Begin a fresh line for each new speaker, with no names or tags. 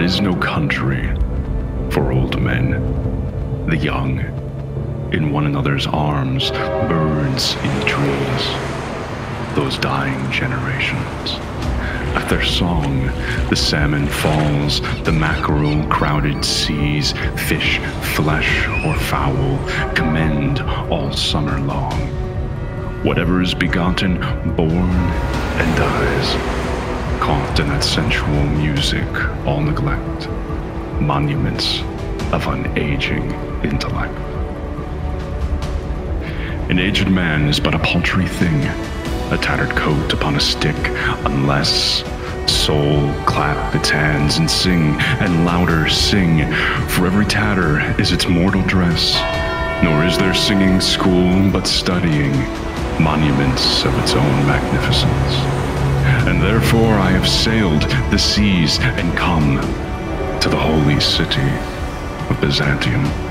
is no country for old men. The young, in one another's arms, birds in trees. Those dying generations. At their song, the salmon falls, the mackerel crowded seas, fish, flesh, or fowl, commend all summer long. Whatever is begotten, born, and dies, caught in that sensual music, all neglect, monuments of unaging intellect. An aged man is but a paltry thing, a tattered coat upon a stick, unless soul clap its hands and sing, and louder sing, for every tatter is its mortal dress, nor is there singing school but studying, monuments of its own magnificence. And therefore I have sailed the seas and come to the holy city of Byzantium.